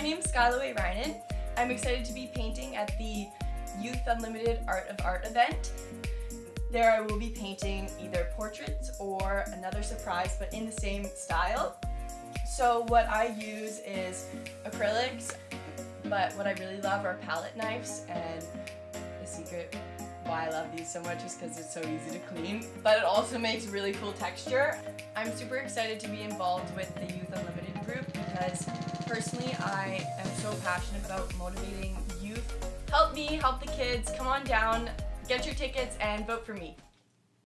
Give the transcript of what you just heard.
name's Skylaway Rynan. I'm excited to be painting at the Youth Unlimited Art of Art event. There I will be painting either portraits or another surprise but in the same style. So what I use is acrylics, but what I really love are palette knives and the secret why I love these so much is because it's so easy to clean, but it also makes really cool texture. I'm super excited to be involved with the Youth Unlimited group because personally I am so passionate about motivating youth. Help me, help the kids, come on down, get your tickets and vote for me.